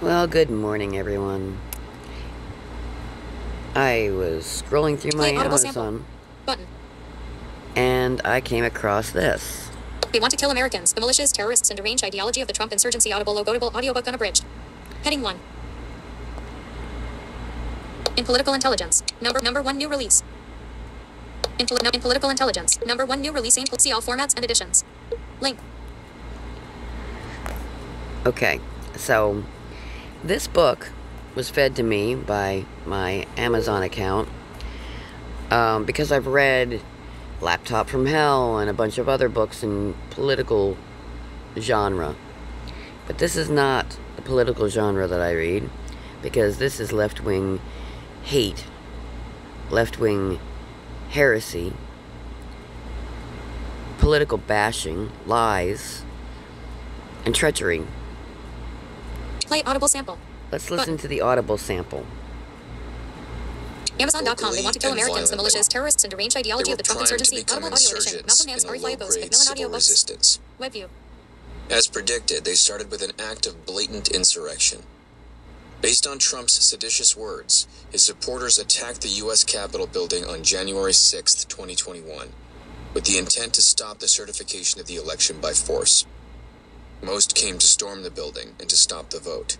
Well, good morning, everyone. I was scrolling through my Play. Amazon Button. and I came across this. They want to kill Americans. The militias, terrorists, and deranged ideology of the Trump insurgency. Audible, logoutable, audiobook unabridged. Heading 1. In political intelligence. Number number 1 new release. In, poli- in political intelligence. Number 1 new release. See all formats and editions. Link. Okay, so this book was fed to me by my Amazon account um, because I've read Laptop from Hell and a bunch of other books in political genre. But this is not the political genre that I read because this is left wing hate, left wing heresy, political bashing, lies, and treachery. Play audible sample. Let's listen to the audible sample. Amazon.com. They want to kill Americans. The militias, terrorists, and deranged ideology of the Trump insurgency. Audible audio edition. insurgents Malcolm Nance, Ari a Fliakos, low-grade Macmillan civil resistance. Webview. As predicted, they started with an act of blatant insurrection. Based on Trump's seditious words, his supporters attacked the U.S. Capitol building on January 6, 2021, with the intent to stop the certification of the election by force. Most came to storm the building and to stop the vote.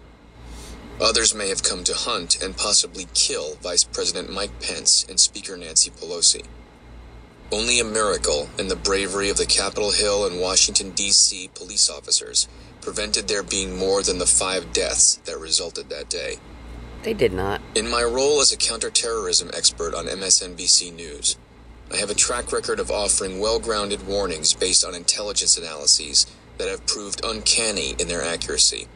Others may have come to hunt and possibly kill Vice President Mike Pence and Speaker Nancy Pelosi. Only a miracle and the bravery of the Capitol Hill and Washington, D.C. police officers prevented there being more than the five deaths that resulted that day. They did not. In my role as a counterterrorism expert on MSNBC News, I have a track record of offering well grounded warnings based on intelligence analyses that have proved uncanny in their accuracy.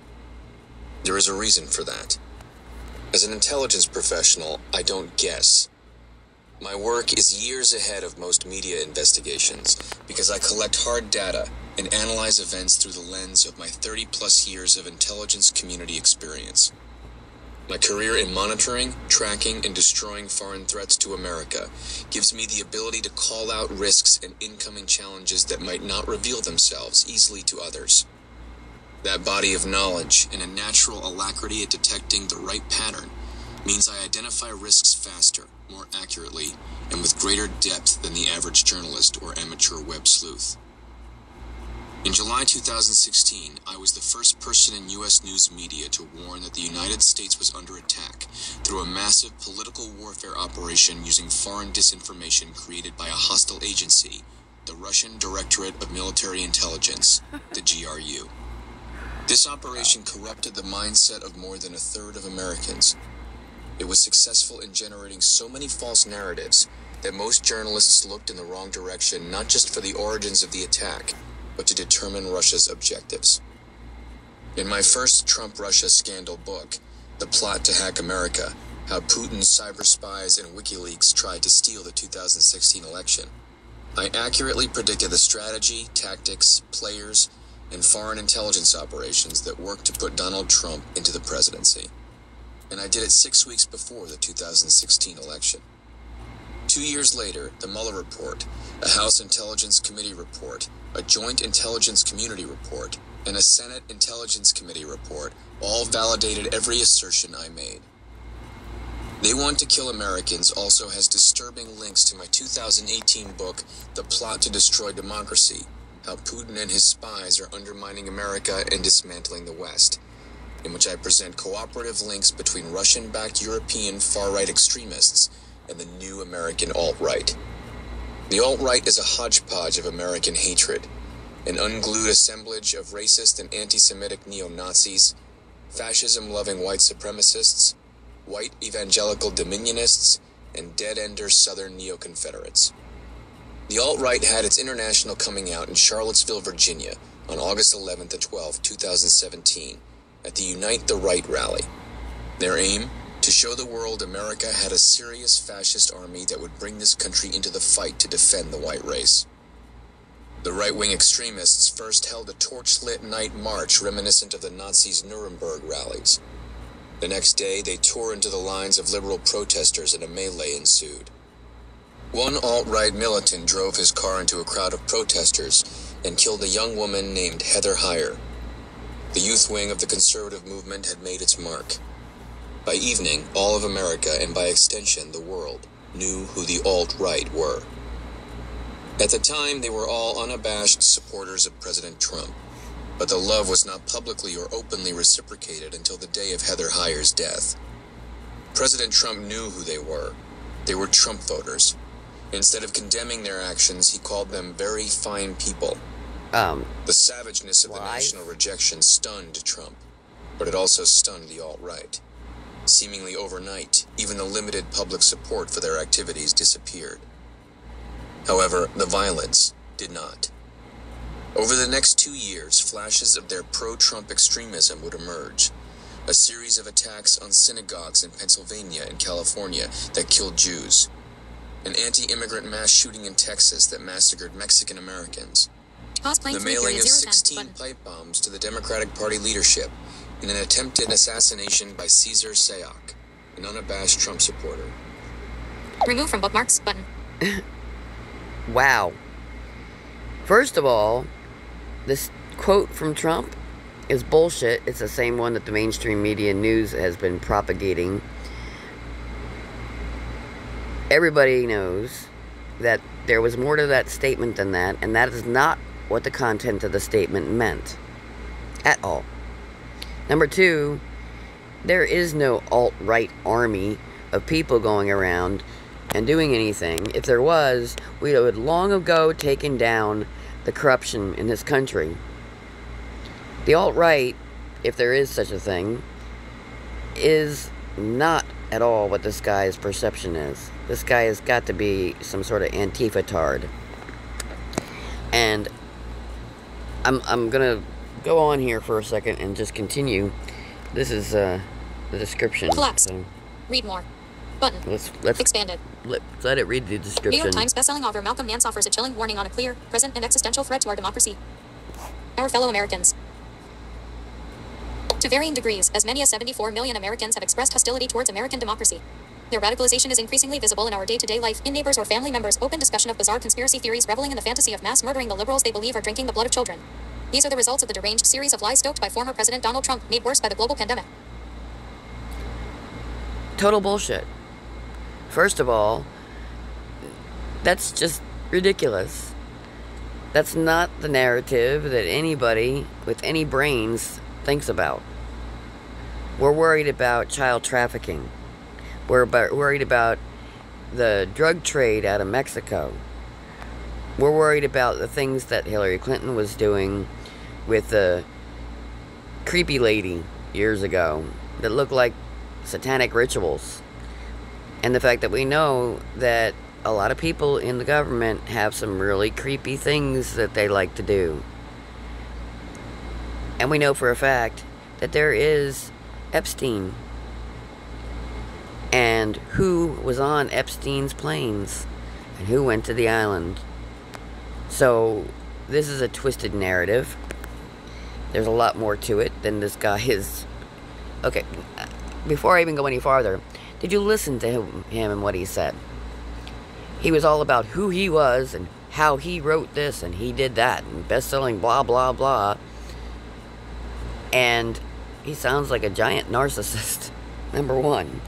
There is a reason for that. As an intelligence professional, I don't guess. My work is years ahead of most media investigations because I collect hard data and analyze events through the lens of my 30 plus years of intelligence community experience. My career in monitoring, tracking, and destroying foreign threats to America gives me the ability to call out risks and incoming challenges that might not reveal themselves easily to others. That body of knowledge and a natural alacrity at detecting the right pattern means I identify risks faster, more accurately, and with greater depth than the average journalist or amateur web sleuth. In July 2016, I was the first person in U.S. news media to warn that the United States was under attack through a massive political warfare operation using foreign disinformation created by a hostile agency, the Russian Directorate of Military Intelligence, the GRU. This operation corrupted the mindset of more than a third of Americans. It was successful in generating so many false narratives that most journalists looked in the wrong direction not just for the origins of the attack, but to determine Russia's objectives. In my first Trump Russia scandal book, The Plot to Hack America How Putin's cyber spies and WikiLeaks tried to steal the 2016 election, I accurately predicted the strategy, tactics, players, and foreign intelligence operations that worked to put Donald Trump into the presidency. And I did it six weeks before the 2016 election. Two years later, the Mueller report, a House Intelligence Committee report, a Joint Intelligence Community report, and a Senate Intelligence Committee report all validated every assertion I made. They Want to Kill Americans also has disturbing links to my 2018 book, The Plot to Destroy Democracy How Putin and His Spies Are Undermining America and Dismantling the West, in which I present cooperative links between Russian backed European far right extremists and the new American alt right. The alt right is a hodgepodge of American hatred, an unglued assemblage of racist and anti Semitic neo Nazis, fascism loving white supremacists, white evangelical dominionists, and dead ender Southern neo Confederates. The alt right had its international coming out in Charlottesville, Virginia on August 11th and 12th, 2017, at the Unite the Right rally. Their aim? To show the world America had a serious fascist army that would bring this country into the fight to defend the white race. The right wing extremists first held a torch lit night march reminiscent of the Nazis' Nuremberg rallies. The next day, they tore into the lines of liberal protesters and a melee ensued. One alt right militant drove his car into a crowd of protesters and killed a young woman named Heather Heyer. The youth wing of the conservative movement had made its mark. By evening, all of America, and by extension the world, knew who the alt right were. At the time, they were all unabashed supporters of President Trump, but the love was not publicly or openly reciprocated until the day of Heather Heyer's death. President Trump knew who they were. They were Trump voters. Instead of condemning their actions, he called them very fine people. Um, The savageness of the national rejection stunned Trump, but it also stunned the alt right. Seemingly overnight, even the limited public support for their activities disappeared. However, the violence did not. Over the next two years, flashes of their pro Trump extremism would emerge. A series of attacks on synagogues in Pennsylvania and California that killed Jews. An anti immigrant mass shooting in Texas that massacred Mexican Americans the mailing of 16 pipe bombs to the Democratic Party leadership in an attempted assassination by Cesar Sayoc, an unabashed Trump supporter. Remove from bookmarks button. wow. First of all, this quote from Trump is bullshit. It's the same one that the mainstream media news has been propagating. Everybody knows that there was more to that statement than that, and that is not what the content of the statement meant at all. Number two, there is no alt right army of people going around and doing anything. If there was, we would long ago taken down the corruption in this country. The alt right, if there is such a thing, is not at all what this guy's perception is. This guy has got to be some sort of Antifa-tard. And I'm, I'm gonna go on here for a second and just continue. This is uh, the description. Collapse. So Read more. Button. let's let's Expanded. let, let it read the description. New. York Times bestselling author Malcolm Nance offers a chilling warning on a clear, present, and existential threat to our democracy. Our fellow Americans. To varying degrees, as many as 74 million Americans have expressed hostility towards American democracy. Their radicalization is increasingly visible in our day to day life, in neighbors or family members' open discussion of bizarre conspiracy theories reveling in the fantasy of mass murdering the liberals they believe are drinking the blood of children. These are the results of the deranged series of lies stoked by former President Donald Trump, made worse by the global pandemic. Total bullshit. First of all, that's just ridiculous. That's not the narrative that anybody with any brains thinks about. We're worried about child trafficking. We're about, worried about the drug trade out of Mexico. We're worried about the things that Hillary Clinton was doing with the creepy lady years ago that looked like satanic rituals. And the fact that we know that a lot of people in the government have some really creepy things that they like to do. And we know for a fact that there is Epstein. And who was on Epstein's planes and who went to the island. So, this is a twisted narrative. There's a lot more to it than this guy is. Okay, before I even go any farther, did you listen to him, him and what he said? He was all about who he was and how he wrote this and he did that and best-selling blah blah blah. And he sounds like a giant narcissist. Number one.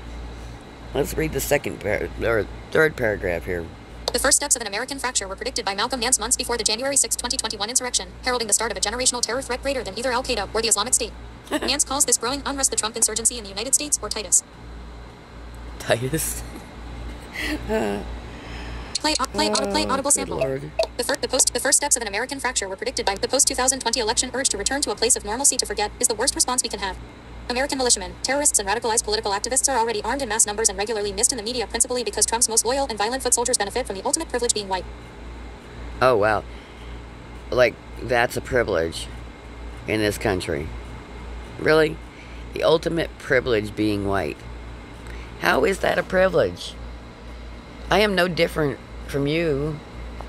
Let's read the second or third paragraph here. The first steps of an American fracture were predicted by Malcolm Nance months before the January 6, 2021 insurrection, heralding the start of a generational terror threat greater than either Al Qaeda or the Islamic State. Nance calls this growing unrest the Trump insurgency in the United States, or Titus. Titus. Play, au- play, auto, play oh, audible Good sample. Lord. The, fir- the post the first steps of an American fracture were predicted by the post 2020 election urge to return to a place of normalcy to forget is the worst response we can have. American militiamen, terrorists, and radicalized political activists are already armed in mass numbers and regularly missed in the media principally because Trump's most loyal and violent foot soldiers benefit from the ultimate privilege being white. Oh, wow. Like, that's a privilege in this country. Really? The ultimate privilege being white. How is that a privilege? I am no different from you,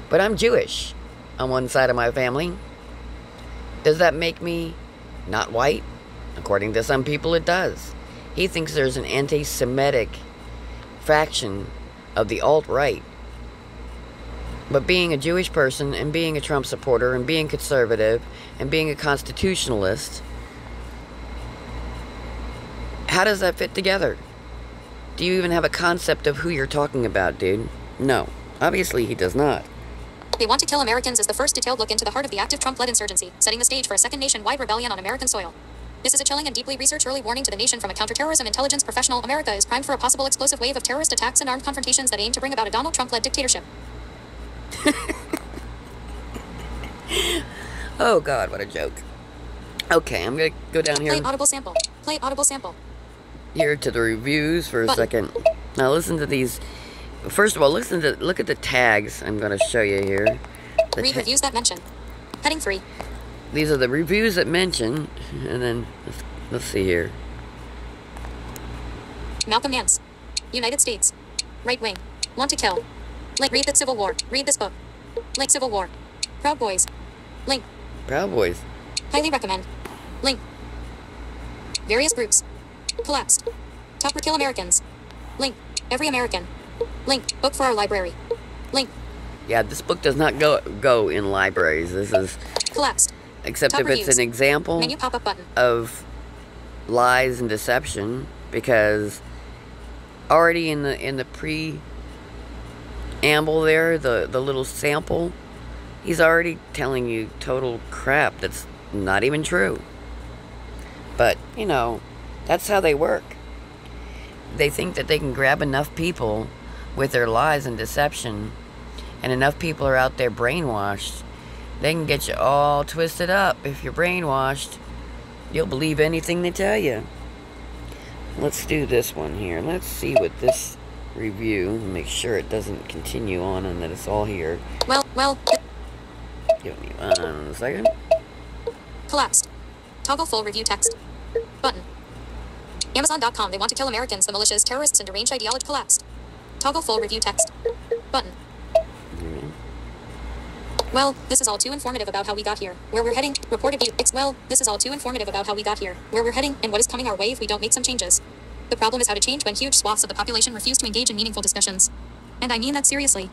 but I'm Jewish on one side of my family. Does that make me not white? According to some people, it does. He thinks there's an anti Semitic faction of the alt right but being a Jewish person and being a Trump supporter and being conservative and being a constitutionalist, How does that fit together? Do you even have a concept of who you're talking about, dude? No. Obviously, he does not. They want to kill Americans is the first detailed look into the heart of the active Trump led insurgency, setting the stage for a second nationwide rebellion on American soil. This is a chilling and deeply researched early warning to the nation from a counterterrorism intelligence professional. America is primed for a possible explosive wave of terrorist attacks and armed confrontations that aim to bring about a Donald Trump led dictatorship. Oh, God, what a joke. Okay, I'm going to go down here. Play audible sample. Play audible sample. here to the reviews for a Button. second. Now listen to these. First of all, listen to look at the tags I'm going to show you here. The Read reviews that mention. Heading 3. These are the reviews that mention, and then let's, let's see here. Malcolm Nance. United States. Right wing. Want to kill. Link. Read the Civil War. Read this book. Link Civil War. Proud Boys. Link. Proud Boys. Highly recommend. Link. Various groups. Collapsed. Top for Kill Americans. Link. Every American. Link. Book for our library. Link. Yeah, this book does not go go in libraries. This is Collapsed. Except Top if it's an example Menu pop up button. of lies and deception because already in the in the pre amble there the the little sample he's already telling you total crap that's not even true. But you know that's how they work. They think that they can grab enough people with their lies and deception and enough people are out there brainwashed they can get you all twisted up if you're brainwashed You'll believe anything they tell you. Let's do this one here. Let's see what this review, make sure it doesn't continue on and that it's all here. Well, well, Give me one second. collapsed. Toggle full review text. Button. Amazon.com. They want to kill Americans. The militias, terrorists, and deranged ideology collapsed. Toggle full review text. Button. Well, this is all too informative about how we got here. Where we're heading, reported. It's well, this is all too informative about how we got here. Where we're heading, and what is coming our way if we don't make some changes. The problem is how to change when huge swaths of the population refuse to engage in meaningful discussions. And I mean that seriously.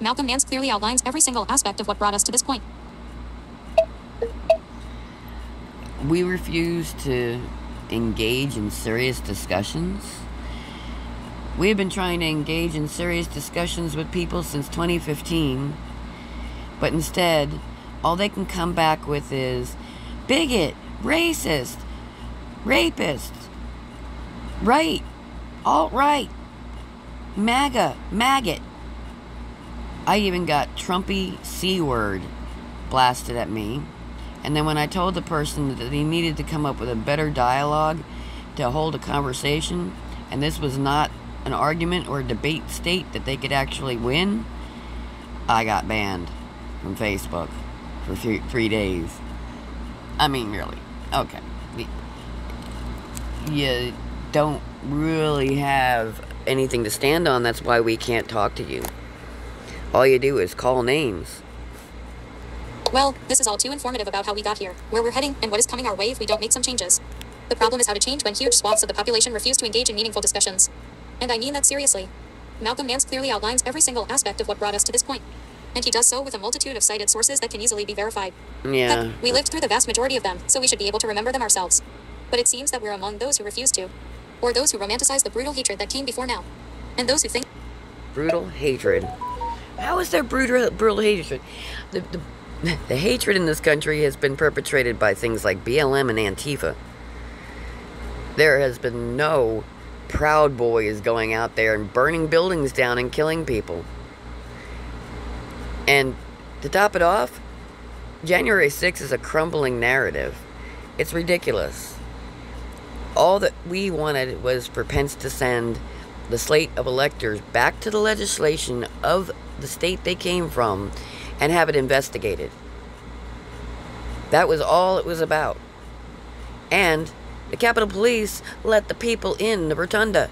Malcolm Nance clearly outlines every single aspect of what brought us to this point. We refuse to engage in serious discussions. We have been trying to engage in serious discussions with people since 2015, but instead, all they can come back with is bigot, racist, rapist, right, alt right, MAGA, maggot. I even got Trumpy C word blasted at me. And then when I told the person that he needed to come up with a better dialogue to hold a conversation, and this was not an argument or a debate state that they could actually win, I got banned from Facebook for three, three days. I mean, really. Okay. You don't really have anything to stand on. That's why we can't talk to you. All you do is call names. Well, this is all too informative about how we got here, where we're heading, and what is coming our way if we don't make some changes. The problem is how to change when huge swaths of the population refuse to engage in meaningful discussions. And I mean that seriously. Malcolm Nance clearly outlines every single aspect of what brought us to this point. And he does so with a multitude of cited sources that can easily be verified. Yeah. Heck, we lived through the vast majority of them, so we should be able to remember them ourselves. But it seems that we're among those who refuse to. Or those who romanticize the brutal hatred that came before now. And those who think brutal hatred. How is there brutal, brutal hatred? The, the, the hatred in this country has been perpetrated by things like BLM and Antifa. There has been no Proud Boys going out there and burning buildings down and killing people. And to top it off, January 6th is a crumbling narrative. It's ridiculous. All that we wanted was for Pence to send the slate of electors back to the legislation of the state they came from and have it investigated. That was all it was about. And the Capitol Police let the people in the rotunda.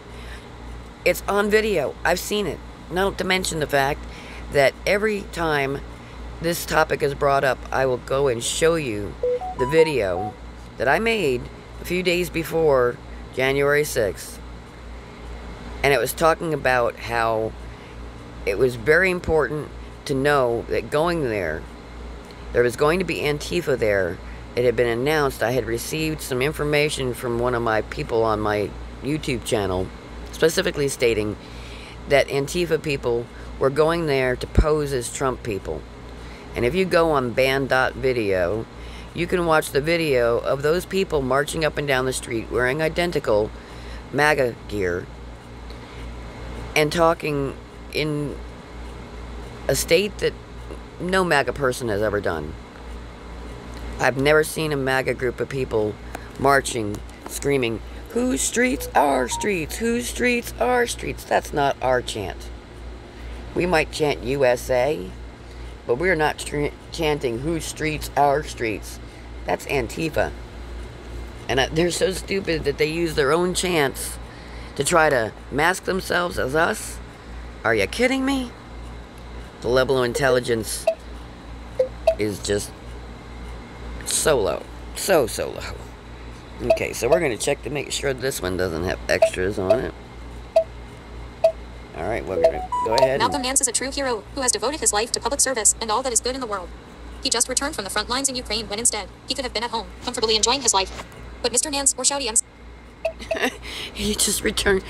It's on video. I've seen it. Not to mention the fact that every time this topic is brought up, I will go and show you the video that I made a few days before January 6th. And it was talking about how it was very important to know that going there, there was going to be Antifa there. It had been announced. I had received some information from one of my people on my YouTube channel specifically stating that Antifa people were going there to pose as Trump people. And if you go on banned.video, you can watch the video of those people marching up and down the street wearing identical MAGA gear and talking in a state that no MAGA person has ever done. I've never seen a MAGA group of people marching, screaming, Whose streets? Our streets. Whose streets? Our streets. That's not our chant. We might chant USA, but we're not chanting Whose streets? Our streets. That's Antifa. And uh, they're so stupid that they use their own chants to try to mask themselves as us. Are you kidding me? The level of intelligence is just so low. So, so low. Okay, so we're going to check to make sure this one doesn't have extras on it. Alright, we're going to go ahead. Malcolm Nance is a true hero who has devoted his life to public service and all that is good in the world. He just returned from the front lines in Ukraine when instead he could have been at home, comfortably enjoying his life. But Mr. Nance, or Shouty he just returned.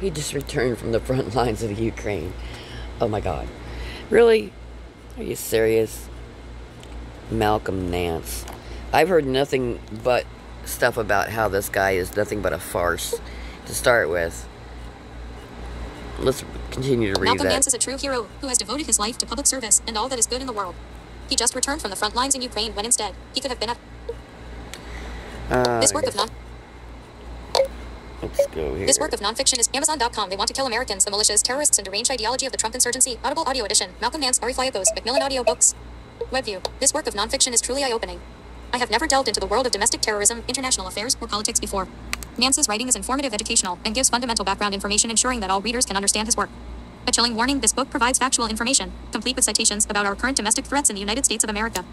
He just returned from the front lines of the Ukraine. Oh my God. Really? Are you serious? Malcolm Nance. I've heard nothing but stuff about how this guy is nothing but a farce to start with. Let's continue to read Malcolm that. Nance is a true hero who has devoted his life to public service and all that is good in the world. He just returned from the front lines in Ukraine when instead he could have been at. Uh, this work of non. Let's go here. This work of nonfiction is Amazon.com. They want to kill Americans, the militias, terrorists, and deranged ideology of the Trump insurgency. Audible audio edition. Malcolm Nance, Ari Fliakos, Macmillan Audio Books. Webview. This work of nonfiction is truly eye-opening. I have never delved into the world of domestic terrorism, international affairs, or politics before. Nance's writing is informative, educational, and gives fundamental background information, ensuring that all readers can understand his work. A chilling warning: this book provides factual information, complete with citations about our current domestic threats in the United States of America.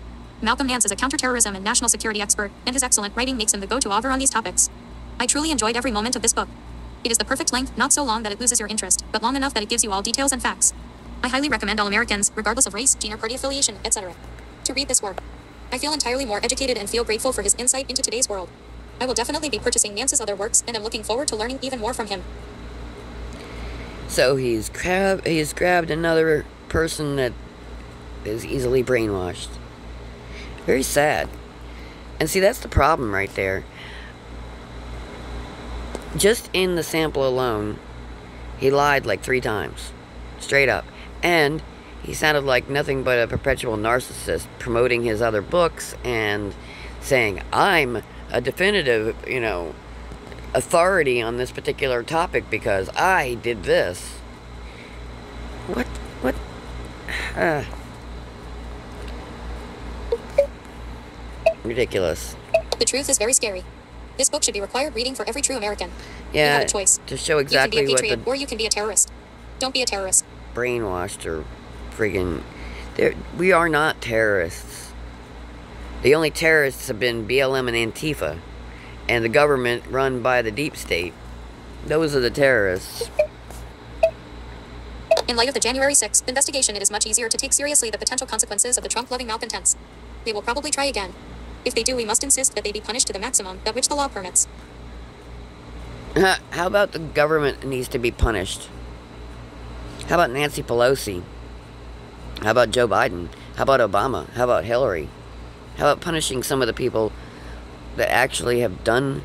Malcolm Nance is a counterterrorism and national security expert, and his excellent writing makes him the go-to author on these topics. I truly enjoyed every moment of this book. It is the perfect length, not so long that it loses your interest, but long enough that it gives you all details and facts. I highly recommend all Americans, regardless of race, gene or party affiliation, etc., to read this work. I feel entirely more educated and feel grateful for his insight into today's world. I will definitely be purchasing Nance's other works and I'm looking forward to learning even more from him. So he's grab he's grabbed another person that is easily brainwashed. Very sad. And see that's the problem right there just in the sample alone, he lied like three times. Straight up. And he sounded like nothing but a perpetual narcissist promoting his other books and saying, I'm a definitive, you know, authority on this particular topic because I did this. What? What? Uh, ridiculous. The truth is very scary. This book should be required reading for every true American. Yeah, you have a choice. to show exactly you can be a what patriot, the or you can be a terrorist. Don't be a terrorist. brainwashed or friggin' we are not terrorists. The only terrorists have been BLM and Antifa and the government run by the deep state. Those are the terrorists. In light of the January 6th investigation, it is much easier to take seriously the potential consequences of the Trump-loving malcontents. They will probably try again. If they do, we must insist that they be punished to the maximum at which the law permits. How about the government needs to be punished? How about Nancy Pelosi? How about Joe Biden? How about Obama? How about Hillary? How about punishing some of the people that actually have done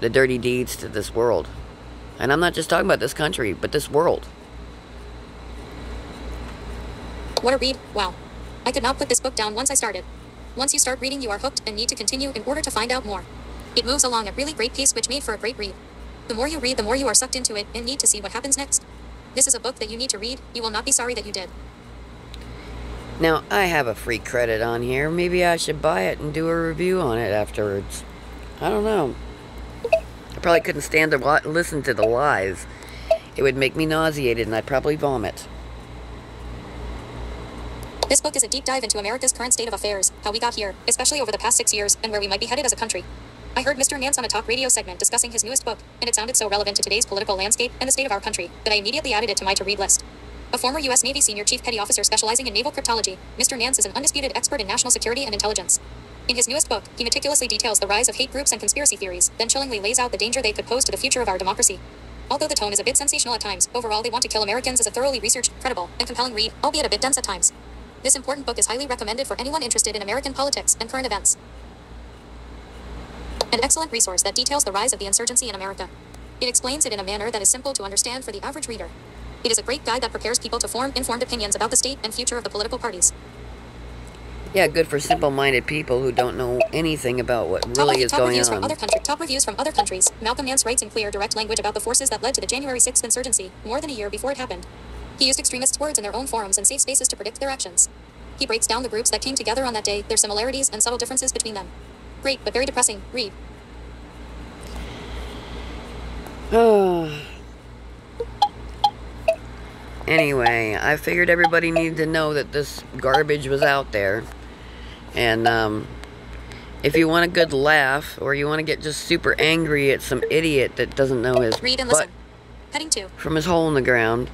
the dirty deeds to this world? And I'm not just talking about this country, but this world. What a read. Wow. I could not put this book down once I started. Once you start reading, you are hooked and need to continue in order to find out more. It moves along at really great pace, which made for a great read. The more you read, the more you are sucked into it and need to see what happens next. This is a book that you need to read. You will not be sorry that you did. Now, I have a free credit on here. Maybe I should buy it and do a review on it afterwards. I don't know. I probably couldn't stand to listen to the lies. It would make me nauseated and I'd probably vomit. This book is a deep dive into America's current state of affairs, how we got here, especially over the past six years, and where we might be headed as a country. I heard Mr. Nance on a talk radio segment discussing his newest book, and it sounded so relevant to today's political landscape and the state of our country that I immediately added it to my to read list. A former U.S. Navy senior chief petty officer specializing in naval cryptology, Mr. Nance is an undisputed expert in national security and intelligence. In his newest book, he meticulously details the rise of hate groups and conspiracy theories, then chillingly lays out the danger they could pose to the future of our democracy. Although the tone is a bit sensational at times, overall they want to kill Americans is a thoroughly researched, credible, and compelling read, albeit a bit dense at times. This important book is highly recommended for anyone interested in American politics and current events. An excellent resource that details the rise of the insurgency in America. It explains it in a manner that is simple to understand for the average reader. It is a great guide that prepares people to form informed opinions about the state and future of the political parties. Yeah, good for simple-minded people who don't know anything about what Top, really is top going reviews on. from other country, top reviews from other countries. Malcolm Nance writes in clear, direct language about the forces that led to the January 6th insurgency, more than a year before it happened. He used extremists' words in their own forums and safe spaces to predict their actions. He breaks down the groups that came together on that day, their similarities and subtle differences between them. Great, but very depressing. Read. anyway, I figured everybody needed to know that this garbage was out there. And um, if you want a good laugh or you want to get just super angry at some idiot that doesn't know his Read and butt listen. Heading 2. from his hole in the ground,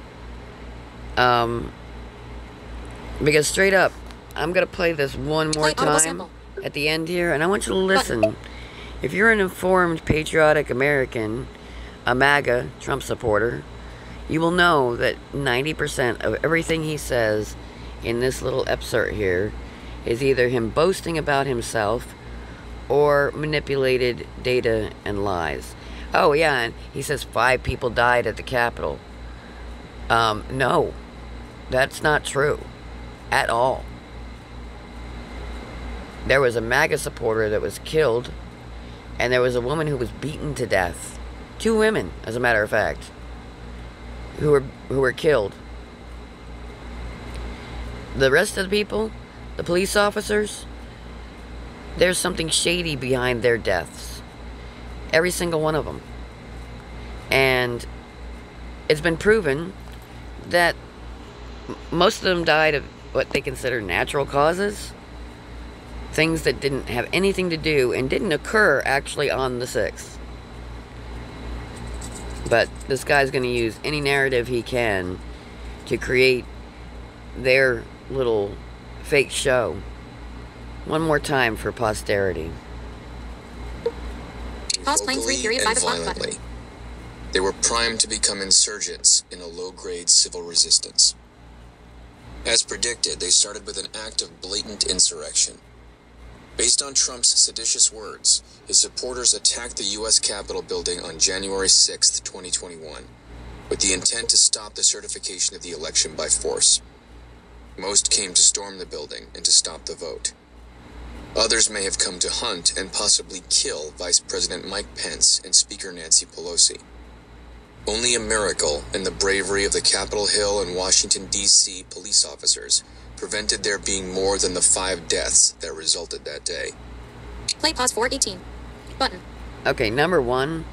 um, because straight up, I'm gonna play this one more Play time at the end here, and I want you to listen. If you're an informed, patriotic American, a MAGA Trump supporter, you will know that 90% of everything he says in this little excerpt here is either him boasting about himself or manipulated data and lies. Oh, yeah, and he says five people died at the Capitol. Um, no, that's not true at all. There was a MAGA supporter that was killed, and there was a woman who was beaten to death. Two women, as a matter of fact, who were who were killed. The rest of the people, the police officers, there's something shady behind their deaths. Every single one of them. And it's been proven that most of them died of what they consider natural causes. Things that didn't have anything to do and didn't occur actually on the 6th. But this guy's going to use any narrative he can to create their little fake show. One more time for posterity. Pause playing three period and five o'clock button. violently. They were primed to become insurgents in a low-grade civil resistance. As predicted, they started with an act of blatant insurrection. Based on Trump's seditious words, his supporters attacked the U.S. Capitol building on January 6, 2021, with the intent to stop the certification of the election by force. Most came to storm the building and to stop the vote. Others may have come to hunt and possibly kill Vice President Mike Pence and Speaker Nancy Pelosi. Only a miracle and the bravery of the Capitol Hill and Washington, D.C. police officers prevented there being more than the five deaths that resulted that day. Play pause 418. Button. Okay, number one,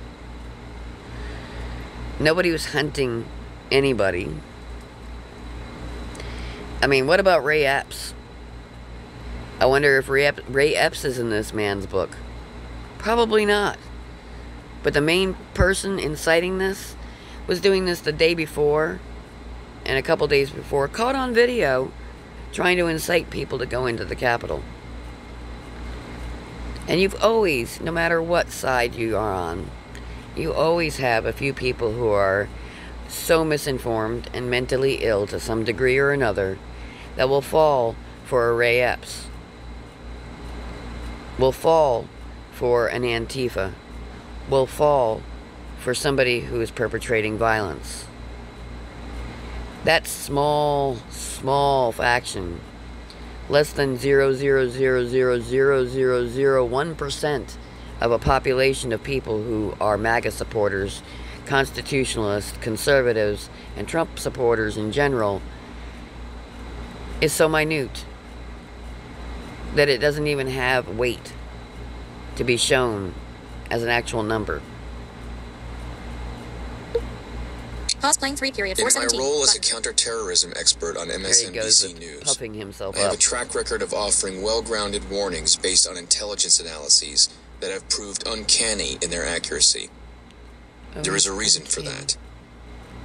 nobody was hunting anybody. I mean, what about Ray Epps? I wonder if Ray, Ep- Ray Epps is in this man's book. Probably not. But the main person inciting this was doing this the day before and a couple days before, caught on video, trying to incite people to go into the Capitol. And you've always, no matter what side you are on, you always have a few people who are so misinformed and mentally ill to some degree or another that will fall for a Ray Epps, will fall for an Antifa, will fall for somebody who is perpetrating violence. That small, small faction less than 0.0000001% of a population of people who are MAGA supporters, constitutionalists, conservatives, and Trump supporters in general is so minute that it doesn't even have weight to be shown as an actual number. Pause playing three period In my role as a counterterrorism expert on There he goes, MSNBC News, puffing himself I have up. a track record of offering well grounded warnings based on intelligence analyses that have proved uncanny in their accuracy. There is a reason for that.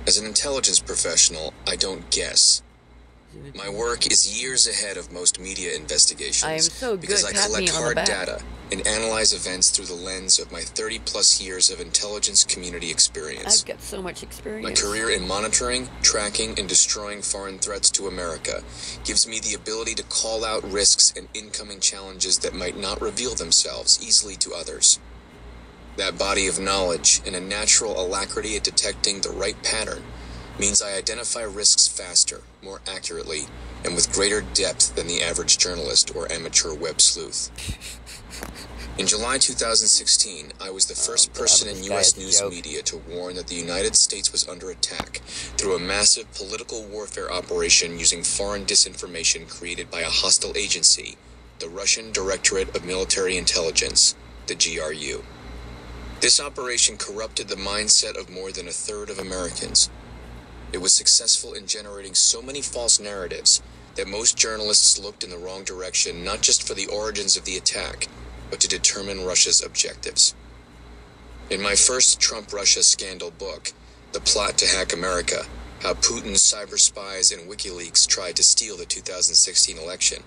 As an intelligence professional, I don't guess. My work is years ahead of most media investigations I am so good. because I Pat me collect on the hard back. data and analyze events through the lens of my 30 plus years of intelligence community experience. I've got so much experience. My experience. career in monitoring, tracking, and destroying foreign threats to America gives me the ability to call out risks and incoming challenges that might not reveal themselves easily to others. That body of knowledge and a natural alacrity at detecting the right pattern means I identify risks faster, more accurately, and with greater depth than the average journalist or amateur web sleuth. In July 2016, I was the oh, first God, person in U.S. news joke. media to warn that the United States was under attack through a massive political warfare operation using foreign disinformation created by a hostile agency, the Russian Directorate of Military Intelligence, the GRU. This operation corrupted the mindset of more than a third of Americans. It was successful in generating so many false narratives that most journalists looked in the wrong direction not just for the origins of the attack, but to determine Russia's objectives. In my first Trump Russia scandal book, The Plot to Hack America How Putin's Cyber Spies and WikiLeaks Tried to Steal the 2016 Election,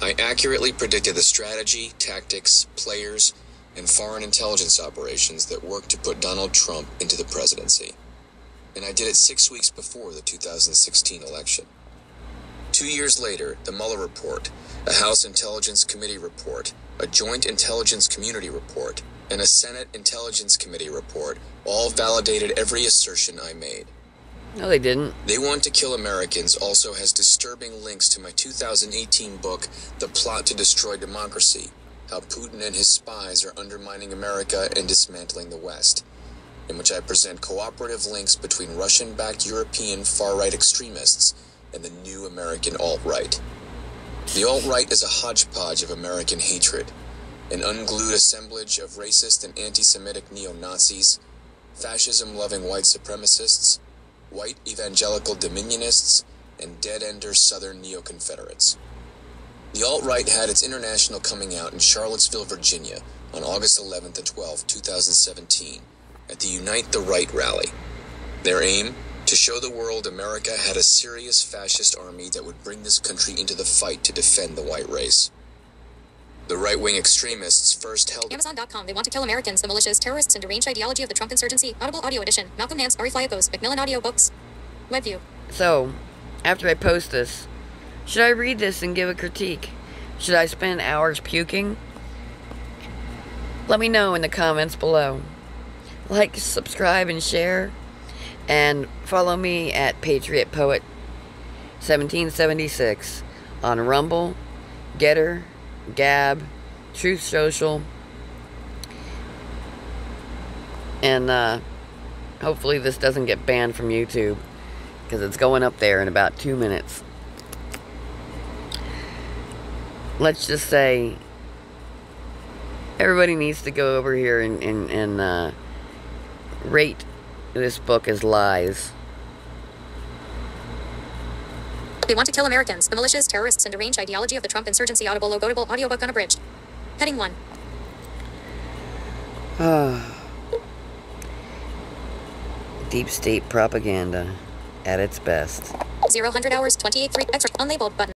I accurately predicted the strategy, tactics, players, and foreign intelligence operations that worked to put Donald Trump into the presidency. And I did it six weeks before the 2016 election. Two years later, the Mueller report, a House Intelligence Committee report, a Joint Intelligence Community report, and a Senate Intelligence Committee report all validated every assertion I made. No, they didn't. They Want to Kill Americans also has disturbing links to my 2018 book, The Plot to Destroy Democracy How Putin and His Spies Are Undermining America and Dismantling the West, in which I present cooperative links between Russian backed European far right extremists and the new American alt right. The alt right is a hodgepodge of American hatred, an unglued assemblage of racist and anti Semitic neo Nazis, fascism loving white supremacists, white evangelical dominionists, and dead ender Southern neo Confederates. The alt right had its international coming out in Charlottesville, Virginia on August 11th and 12th, 2017, at the Unite the Right rally. Their aim? To show the world America had a serious fascist army that would bring this country into the fight to defend the white race. The right wing extremists first held. Amazon.com. They want to kill Americans, the militias, terrorists, and deranged ideology of the Trump insurgency. Audible Audio Edition. Malcolm Nance, Ari Fliakos, Macmillan Audio Books. Webview. So, after I post this, should I read this and give a critique? Should I spend hours puking? Let me know in the comments below. Like, subscribe, and share. And follow me at Patriot Poet 1776 on Rumble, GETTR, Gab, Truth Social, and uh, hopefully this doesn't get banned from YouTube because it's going up there in about two minutes. Let's just say everybody needs to go over here and, and, and uh, rate this book as lies. They want to kill Americans, the militias, terrorists, and deranged ideology of the Trump insurgency. Audible Logotible Audiobook Unabridged. Heading 1. Ah. Deep state propaganda at its best. 0 100 hours, 28 free extra unlabeled button.